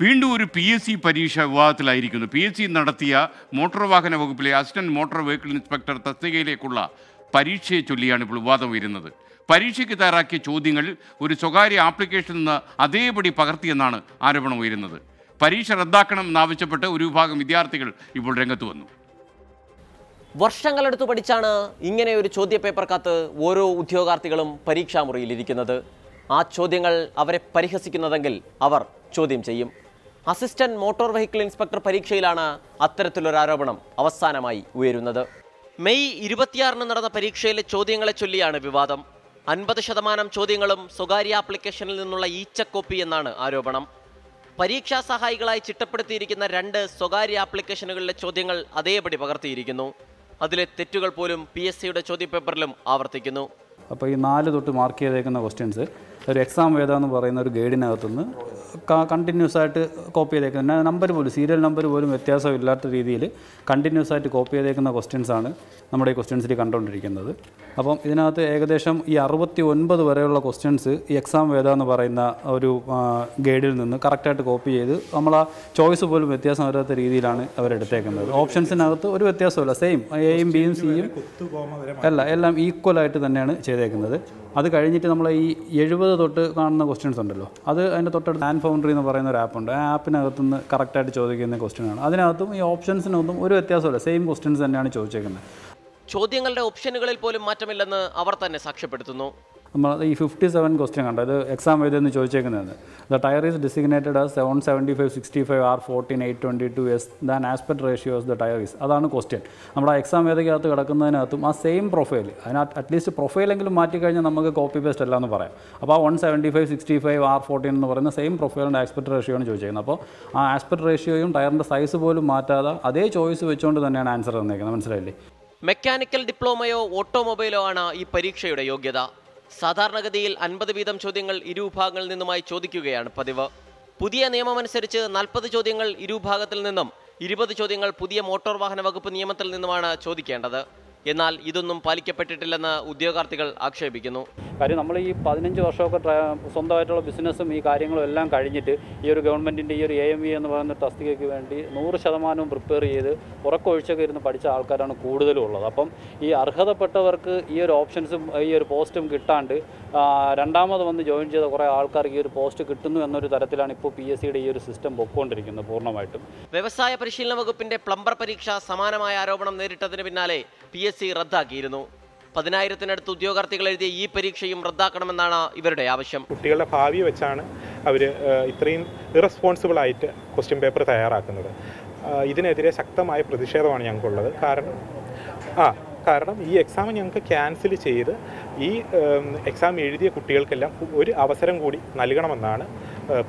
വീണ്ടും ഒരു P S C പരീക്ഷ വിവാദത്തിലായിരിക്കുന്നു പി എസ് സി നടത്തിയ മോട്ടോർ വാഹന വകുപ്പിലെ അസിസ്റ്റന്റ് മോട്ടോർ വെഹിക്കിൾ ഇൻസ്പെക്ടർ തസ്തികയിലേക്കുള്ള പരീക്ഷയെ ചൊല്ലിയാണ് ഇപ്പോൾ വിവാദം ഉയരുന്നത്. പരീക്ഷയ്ക്ക് തയ്യാറാക്കിയ ചോദ്യങ്ങൾ ഒരു സ്വകാര്യ ആപ്ലിക്കേഷനിൽ നിന്ന് അതേപടി പകർത്തിയെന്നാണ് ആരോപണം ഉയരുന്നത്. പരീക്ഷ റദ്ദാക്കണം എന്നാവശ്യപ്പെട്ട് ഒരു വിഭാഗം വിദ്യാർത്ഥികൾ ഇപ്പോൾ രംഗത്ത് വന്നു. വർഷങ്ങളെടുത്ത് പഠിച്ചാണ് ഇങ്ങനെ ഒരു ചോദ്യപേപ്പർ കാത്ത് ഓരോ ഉദ്യോഗാർത്ഥികളും പരീക്ഷാമുറിയിലിരിക്കുന്നത് ആ ചോദ്യങ്ങൾ അവരെ പരിഹസിക്കുന്നതെങ്കിൽ അവർ ചോദ്യം ചെയ്യും. അസിസ്റ്റന്റ് മോട്ടോർ വെഹിക്കിൾ ഇൻസ്പെക്ടർ പരീക്ഷയിലാണ് അത്തരത്തിലൊരു ആരോപണം അവസാനമായി ഉയരുന്നത്. മെയ് ഇരുപത്തിയാറിന് നടന്ന പരീക്ഷയിലെ ചോദ്യങ്ങളെ ചൊല്ലിയാണ് വിവാദം. അൻപത് ശതമാനം ചോദ്യങ്ങളും സ്വകാര്യ ആപ്ലിക്കേഷനിൽ നിന്നുള്ള ഈച്ചക്കോപ്പി എന്നാണ് ആരോപണം. പരീക്ഷാ സഹായികളായി ചിട്ടപ്പെടുത്തിയിരിക്കുന്ന രണ്ട് സ്വകാര്യ ആപ്ലിക്കേഷനുകളിലെ ചോദ്യങ്ങൾ അതേപടി പകർത്തിയിരിക്കുന്നു. അതിലെ തെറ്റുകൾ പോലും പി എസ് സിയുടെ ചോദ്യപേപ്പറിലും ആവർത്തിക്കുന്നു. അപ്പോൾ ഈ നാല് തൊട്ട് മാർക്ക് ചെയ്തേക്കുന്ന ക്വസ്റ്റ്യൻസ് ഒരു എക്സാം വേദ എന്ന് പറയുന്ന ഒരു ഗൈഡിനകത്തുനിന്ന് കണ്ടിന്യൂസ് ആയിട്ട് കോപ്പി ചെയ്തേക്കുന്ന നമ്പർ പോലും സീരിയൽ നമ്പർ പോലും വ്യത്യാസമില്ലാത്ത രീതിയിൽ കണ്ടിന്യൂസ് ആയിട്ട് കോപ്പി ചെയ്തേക്കുന്ന ക്വസ്റ്റ്യൻസ് ആണ് നമ്മുടെ ഈ ക്വസ്റ്റ്യൻസിൽ കണ്ടുകൊണ്ടിരിക്കുന്നത്. അപ്പം ഇതിനകത്ത് ഏകദേശം ഈ അറുപത്തി ഒൻപത് വരെയുള്ള ക്വസ്റ്റ്യൻസ് ഈ എക്സാം വേദ എന്ന് പറയുന്ന ഒരു ഗൈഡിൽ നിന്ന് കറക്റ്റായിട്ട് കോപ്പി ചെയ്ത് നമ്മൾ ആ ചോയ്സ് പോലും വ്യത്യാസം വരാത്ത രീതിയിലാണ് അവരെടുത്തേക്കുന്നത് ഓപ്ഷൻസിനകത്ത് ഒരു വ്യത്യാസമില്ല സെയിം എയും ബിയും സിയും അല്ല എല്ലാം ഈക്വൽ ആയിട്ട് തന്നെയാണ് ചെയ്തേക്കുന്നത്. അത് കഴിഞ്ഞിട്ട് നമ്മൾ ഈ എഴുപത് തൊട്ട് കാണുന്ന ക്വസ്റ്റ്യൻസ് ഉണ്ടല്ലോ. അത് അതിന്റെ തൊട്ടടുത്ത് ആൻ ഫൗണ്ടറി എന്ന് പറയുന്ന ഒരു ആപ്പുണ്ട് ആ ആപ്പിനകത്ത് നിന്ന് കറക്റ്റായിട്ട് ചോദിക്കുന്ന ക്വസ്റ്റ്യനാണ് അതിനകത്തും ഈ ഓപ്ഷൻസിനൊന്നും ഒരു വ്യത്യാസമില്ല സെയിം ക്വസ്റ്റ്യൻസ് തന്നെയാണ് ചോദിച്ചേക്കുന്നത്. ചോദ്യങ്ങളുടെ ഓപ്ഷനുകളിൽ പോലും മാറ്റമില്ലെന്ന് അവർ തന്നെ സാക്ഷ്യപ്പെടുത്തുന്നു. നമ്മൾ ഈ ഫിഫ്റ്റി സെവൻ ക്വസ്റ്റ്യൻ കണ്ടോ? ഇത് എക്സാം എഴുതിയെന്ന് ചോദിച്ചേക്കുന്നത് the tyre is designated as seven seventy five sixty five R fourteen eight twenty two S than aspect ratios the tyre is അതാണ് ക്വസ്റ്റ്യൻ നമ്മുടെ എക്സാം ഏതൊക്കെയകത്ത് കിടക്കുന്നതിനകത്തും ആ സെയിം പ്രൊഫൈൽ അതിന് അറ്റ്ലീസ്റ്റ് പ്രൊഫൈലെങ്കിലും മാറ്റിക്കഴിഞ്ഞാൽ നമുക്ക് കോപ്പി പേസ്റ്റ് അല്ല എന്ന് പറയാം. അപ്പോൾ ആ one seventy five sixty five R fourteen എന്ന് പറയുന്ന സെയിം പ്രൊഫൈലിന്റെ ആസ്പെക്ട് റേഷ്യോ ആണ് ചോദിച്ചേക്കുന്നത്. അപ്പോൾ ആ ആസ്പെക്ട് റേഷ്യോയും ടയറിന്റെ സൈസ് പോലും മാറ്റാതെ അതേ ചോയ്സ് വെച്ചുകൊണ്ട് തന്നെയാണ് ആൻസർ തന്നേക്കുന്നത്. മനസ്സിലായില്ലേ? മെക്കാനിക്കൽ ഡിപ്ലോമയോ ഓട്ടോമൊബൈലോ ആണ് ഈ പരീക്ഷയുടെ യോഗ്യത? സാധാരണഗതിയിൽ അൻപത് വീതം ചോദ്യങ്ങൾ ഇരുവിഭാഗങ്ങളിൽ നിന്നുമായി ചോദിക്കുകയാണ് പതിവ്. പുതിയ നിയമമനുസരിച്ച് നാൽപ്പത് ചോദ്യങ്ങൾ ഇരുവിഭാഗത്തിൽ നിന്നും ഇരുപത് ചോദ്യങ്ങൾ പുതിയ മോട്ടോർ വാഹന വകുപ്പ് നിയമത്തിൽ നിന്നുമാണ് ചോദിക്കേണ്ടത്. എന്നാൽ ഇതൊന്നും പാലിക്കപ്പെട്ടിട്ടില്ലെന്ന് ഉദ്യോഗാർത്ഥികൾ ആക്ഷേപിക്കുന്നു. കാര്യം നമ്മൾ ഈ പതിനഞ്ച് വർഷമൊക്കെ സ്വന്തമായിട്ടുള്ള ബിസിനസ്സും ഈ കാര്യങ്ങളും എല്ലാം കഴിഞ്ഞിട്ട് ഈ ഒരു ഗവൺമെന്റിന്റെ ഈ ഒരു എ എം വി എന്ന് പറയുന്ന തസ്തികയ്ക്ക് വേണ്ടി നൂറ് ശതമാനവും പ്രിപ്പയർ ചെയ്ത് ഉറക്കൊഴിച്ചൊക്കെ ഇരുന്ന് പഠിച്ച ആൾക്കാരാണ് കൂടുതലും ഉള്ളത്. അപ്പം ഈ അർഹതപ്പെട്ടവർക്ക് ഈ ഒരു ഓപ്ഷൻസും ഈ ഒരു പോസ്റ്റും കിട്ടാണ്ട് രണ്ടാമത് വന്ന് ജോയിൻ ചെയ്ത കുറേ ആൾക്കാർക്ക് ഈ ഒരു പോസ്റ്റ് കിട്ടുന്നു എന്നൊരു തരത്തിലാണ് ഇപ്പോൾ പി എസ് സിയുടെ ഈ ഒരു സിസ്റ്റം പൊക്കോണ്ടിരിക്കുന്നത് പൂർണമായിട്ടും. വ്യവസായ പരിശീലന വകുപ്പിന്റെ പ്ലംബർ പരീക്ഷ സമാനമായ ആരോപണം നേരിട്ടതിന് പിന്നാലെ പി എസ് സി റദ്ദാക്കിയിരുന്നു. പതിനായിരത്തിനടുത്ത് ഉദ്യോഗാർത്ഥികൾ എഴുതിയ ഈ പരീക്ഷയും റദ്ദാക്കണമെന്നാണ് ഇവരുടെ ആവശ്യം. കുട്ടികളുടെ ഭാവി വെച്ചാണ് അവർ ഇത്രയും ഇറസ്പോൺസിബിൾ ആയിട്ട് ക്വസ്റ്റ്യൻ പേപ്പർ തയ്യാറാക്കുന്നത്. ഇതിനെതിരെ ശക്തമായ പ്രതിഷേധമാണ് ഞങ്ങൾക്കുള്ളത്. കാരണം ആ കാരണം ഈ എക്സാം ഞങ്ങൾക്ക് ക്യാൻസൽ ചെയ്ത് ഈ എക്സാം എഴുതിയ കുട്ടികൾക്കെല്ലാം ഒരു അവസരം കൂടി നൽകണമെന്നാണ്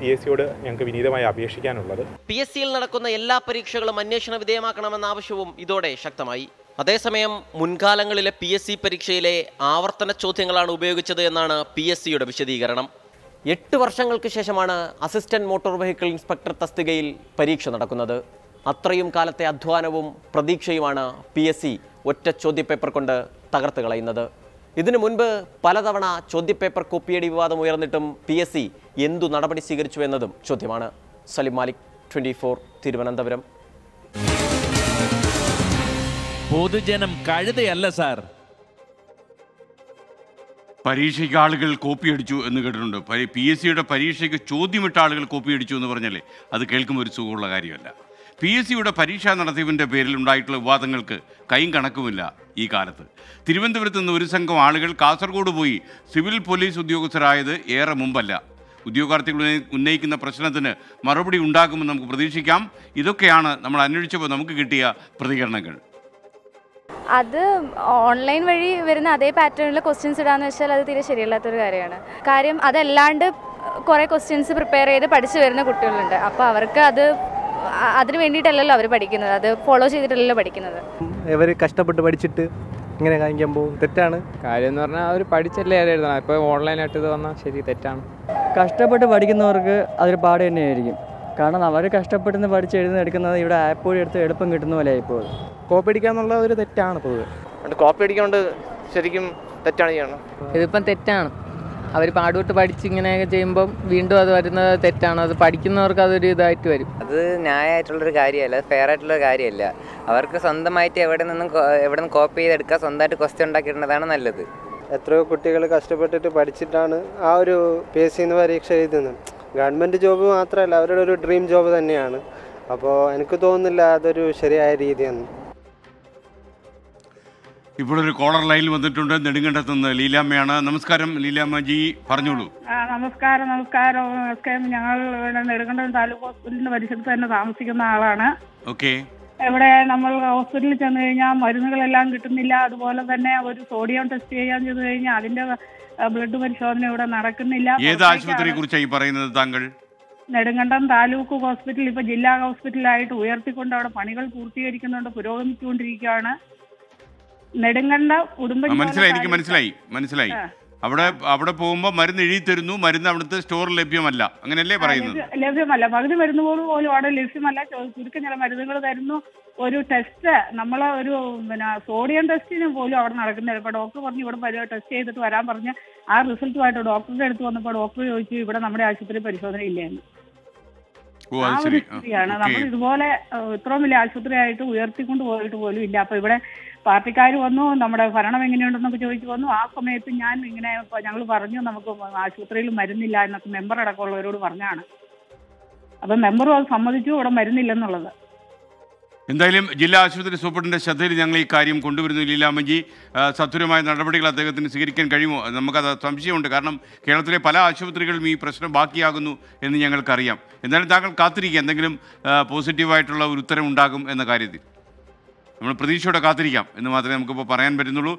പി എസ് സിയോട് ഞങ്ങൾക്ക് വിനീതമായി അപേക്ഷിക്കാനുള്ളത്. പി എസ് സിയിൽ നടക്കുന്ന എല്ലാ പരീക്ഷകളും അന്വേഷണ വിധേയമാക്കണമെന്ന ആവശ്യവും ഇതോടെ ശക്തമായി. അതേസമയം മുൻകാലങ്ങളിലെ പി എസ് സി പരീക്ഷയിലെ ആവർത്തന ചോദ്യങ്ങളാണ് ഉപയോഗിച്ചത് എന്നാണ് പി എസ് സിയുടെ വിശദീകരണം. എട്ട് വർഷങ്ങൾക്ക് ശേഷമാണ് അസിസ്റ്റന്റ് മോട്ടോർ വെഹിക്കിൾ ഇൻസ്പെക്ടർ തസ്തികയിൽ പരീക്ഷ നടക്കുന്നത്. അത്രയും കാലത്തെ അധ്വാനവും പ്രതീക്ഷയുമാണ് പി എസ് സി ഒറ്റ ചോദ്യപേപ്പർ കൊണ്ട് തകർത്ത് കളയുന്നത്. ഇതിനു മുൻപ് പലതവണ ചോദ്യപേപ്പർ കോപ്പിയടി വിവാദം ഉയർന്നിട്ടും പി എസ് സി എന്തു നടപടി സ്വീകരിച്ചു എന്നതും ചോദ്യമാണ്. സലിം മാലിക് ട്വന്റി തിരുവനന്തപുരം. പൊതുജനം കഴുതയല്ല സാർ. പരീക്ഷയ്ക്ക് ആളുകൾ കോപ്പി അടിച്ചു എന്ന് കേട്ടിട്ടുണ്ട്. പി എസ് സിയുടെ പരീക്ഷയ്ക്ക് ചോദ്യമിട്ട ആളുകൾ കോപ്പി അടിച്ചു എന്ന് പറഞ്ഞാലേ അത് കേൾക്കുമ്പോൾ ഒരു സുഖമുള്ള കാര്യമല്ല. പി എസ് സിയുടെ പരീക്ഷാ നടത്തിപ്പിന്റെ പേരിൽ ഉണ്ടായിട്ടുള്ള വിവാദങ്ങൾക്ക് കൈയും കണക്കുമില്ല ഈ കാലത്ത്. തിരുവനന്തപുരത്ത് നിന്ന് ഒരു സംഘം ആളുകൾ കാസർഗോഡ് പോയി സിവിൽ പോലീസ് ഉദ്യോഗസ്ഥരായത് ഏറെ മുമ്പല്ല. ഉദ്യോഗാർത്ഥികൾ ഉന്നയിക്കുന്ന പ്രശ്നത്തിന് മറുപടി ഉണ്ടാകുമെന്ന് നമുക്ക് പ്രതീക്ഷിക്കാം. ഇതൊക്കെയാണ് നമ്മൾ അന്വേഷിച്ചപ്പോൾ നമുക്ക് കിട്ടിയ പ്രതികരണങ്ങൾ. അത് ഓൺലൈൻ വഴി വരുന്ന അതേ പാറ്റേണിൽ ക്വസ്റ്റ്യൻസ് ഇടാന്ന് വെച്ചാൽ അത് തീരെ ശരിയല്ലാത്തൊരു കാര്യമാണ്. കാര്യം അതല്ലാണ്ട് കുറേ ക്വസ്റ്റ്യൻസ് പ്രിപ്പയർ ചെയ്ത് പഠിച്ചു വരുന്ന കുട്ടികളുണ്ട്. അപ്പോൾ അവർക്ക് അത് അതിന് വേണ്ടിയിട്ടല്ലല്ലോ അവർ പഠിക്കുന്നത്. അത് ഫോളോ ചെയ്തിട്ടല്ലല്ലോ പഠിക്കുന്നത്. ഇവർ കഷ്ടപ്പെട്ട് പഠിച്ചിട്ട് ഇങ്ങനെ കാണിക്കാൻ കാണിക്കുമ്പോൾ തെറ്റാണ്? കാര്യം എന്ന് പറഞ്ഞാൽ അവർ പഠിച്ചല്ലേ എഴുതണം. ഇപ്പോൾ ഓൺലൈനായിട്ട് ഇത് വന്നാൽ ശരി തെറ്റാണ്. കഷ്ടപ്പെട്ട് പഠിക്കുന്നവർക്ക് അതൊരു പാട് തന്നെയായിരിക്കും. കാരണം അവർ കഷ്ടപ്പെടുന്ന പഠിച്ച് എഴുതുന്ന എടുക്കുന്നത് ഇവിടെ ആപ്പ് വഴി എടുത്ത് എളുപ്പം കിട്ടുന്ന പോലെ ആയിപ്പോൾ കോപ്പി അടിക്കാന്നുള്ള ഒരു തെറ്റാണ് പൊതുവെ. കോപ്പി അടിക്കൊണ്ട് ശരിക്കും തെറ്റാണ് ചെയ്യണം ഇതിപ്പം തെറ്റാണ്. അവർ പാടുപെട്ട് പഠിച്ച് ഇങ്ങനെയൊക്കെ ചെയ്യുമ്പോൾ വീണ്ടും അത് വരുന്നത് തെറ്റാണ്. അത് പഠിക്കുന്നവർക്ക് അതൊരു ഇതായിട്ട് വരും. അത് ന്യായമായിട്ടുള്ളൊരു കാര്യമല്ല ഫെയർ ആയിട്ടുള്ള കാര്യമല്ല. അവർക്ക് സ്വന്തമായിട്ട് എവിടെ നിന്നും എവിടെ നിന്ന് കോപ്പി ചെയ്തെടുക്കുക സ്വന്തമായിട്ട് ക്വസ്റ്റ്യൻ ഉണ്ടാക്കിയിടുന്നതാണ് നല്ലത്. എത്രയോ കുട്ടികൾ കഷ്ടപ്പെട്ടിട്ട് പഠിച്ചിട്ടാണ് ആ ഒരു പി എസ് സിന്ന് പരീക്ഷ എഴുതുന്നത്. ഗവൺമെന്റ് ജോബ് മാത്രമല്ല അവരുടെ ഒരു ഡ്രീം ജോബ് തന്നെയാണ്. അപ്പോൾ എനിക്ക് തോന്നുന്നില്ല അതൊരു ശരിയായ രീതിയാണ്. ഇപ്പോൾ ഒരു കോളർ ലൈനിൽ വന്നിട്ടുണ്ട്. നെടുങ്കണ്ടത്ത് നിന്ന് ലീലാമ്മയാണ്. നമസ്കാരം ലീലാമ്മജി പറഞ്ഞോളൂ. നമസ്കാരം നമസ്കാരം. ഞങ്ങൾ നെടുങ്കണ്ടം താലൂക്ക് ഹോസ്പിറ്റലിന്റെ പരിസരത്ത് തന്നെ താമസിക്കുന്ന ആളാണ്. ഓക്കെ ഇവിടെ നമ്മൾ ഹോസ്പിറ്റലിൽ ചെന്ന് കഴിഞ്ഞാൽ മരുന്നുകളെല്ലാം കിട്ടുന്നില്ല. അതുപോലെ തന്നെ ഒരു സോഡിയം ടെസ്റ്റ് ചെയ്യാൻ ചെന്ന് കഴിഞ്ഞാൽ അതിന്റെ ബ്ലഡ് പരിശോധന ഇവിടെ നടക്കുന്നില്ല. ഏത് ആശുപത്രിയെ കുറിച്ചാണ് ഈ പറയുന്നത് താങ്കൾ? നെടുങ്കണ്ടം താലൂക്ക് ഹോസ്പിറ്റൽ ഇപ്പൊ ജില്ലാ ഹോസ്പിറ്റലായിട്ട് ഉയർത്തിക്കൊണ്ട് അവിടെ പണികൾ പൂർത്തീകരിക്കുന്നുണ്ട് പുരോഗമിച്ചുകൊണ്ടിരിക്കുകയാണ്. നെടുങ്കണ്ട കുടുംബ മനസ്സിലായി എനിക്ക് മനസ്സിലായി മനസ്സിലായി. അവിടെ അവിടെ പോകുമ്പോൾ മരുന്ന് എഴുതി തരുന്നു മരുന്ന് അവിടുത്തെ സ്റ്റോറിൽ ലഭ്യമല്ല. അങ്ങനെയല്ലേ പറയുന്നത്? ലഭ്യമല്ല. പകുതി മരുന്ന് പോലും പോലും അവിടെ ലഭ്യമല്ല. ചുരുക്കം ചില മരുന്നുകൾ തരുന്നു. ഒരു ടെസ്റ്റ് നമ്മൾ ഒരു പിന്നെ സോഡിയം ടെസ്റ്റിന് പോലും അവിടെ നടക്കുന്നില്ല. ഇപ്പൊ ഡോക്ടർ പറഞ്ഞു ഇവിടെ വരിക ടെസ്റ്റ് ചെയ്തിട്ട് വരാൻ പറഞ്ഞ് ആ റിസൾട്ടുമായിട്ട് ഡോക്ടറുടെ അടുത്ത് വന്നപ്പോൾ ഡോക്ടർ ചോദിച്ചു ഇവിടെ നമ്മുടെ ആശുപത്രി പരിശോധന ഇല്ലെന്ന് ഓ ആ ഒരു സ്ഥിതിയാണ്. നമ്മൾ ഇതുപോലെ ഇത്രയും വലിയ ആശുപത്രിയായിട്ട് ഉയർത്തിക്കൊണ്ട് പോയിട്ട് പോലും ഇല്ല. അപ്പൊ ഇവിടെ പാർട്ടിക്കാർ വന്നു നമ്മുടെ ഭരണം എങ്ങനെയുണ്ടെന്നൊക്കെ ചോദിച്ചു വന്നു. ആ സമയത്ത് ഞാൻ ഇങ്ങനെ ഞങ്ങൾ പറഞ്ഞു നമുക്ക് ആശുപത്രിയിൽ മരുന്നില്ല എന്നൊക്കെ മെമ്പർ അടക്കമുള്ളവരോട് പറഞ്ഞാണ്. അപ്പൊ മെമ്പറും അത് സമ്മതിച്ചു ഇവിടെ മരുന്നില്ലെന്നുള്ളത്. എന്തായാലും ജില്ലാ ആശുപത്രി സൂപ്രണ്ടിന്റെ ശ്രദ്ധയിൽ ഞങ്ങൾ ഈ കാര്യം കൊണ്ടുവരുന്നു ലീലാമഞ്ചി സത്വരമായ നടപടികൾ അദ്ദേഹത്തിന് സ്വീകരിക്കാൻ കഴിയുമോ? നമുക്കത് സംശയമുണ്ട്. കാരണം കേരളത്തിലെ പല ആശുപത്രികളും ഈ പ്രശ്നം ബാക്കിയാകുന്നു എന്ന് ഞങ്ങൾക്കറിയാം. എന്തായാലും താങ്കൾ കാത്തിരിക്കുക. എന്തെങ്കിലും പോസിറ്റീവായിട്ടുള്ള ഒരു ഉത്തരം ഉണ്ടാകും എന്ന കാര്യത്തിൽ. നമ്മൾ പ്രതീക്ഷയോടെ കാത്തിരിക്കാം എന്ന് മാത്രമേ നമുക്കിപ്പോൾ പറയാൻ പറ്റുന്നുള്ളൂ.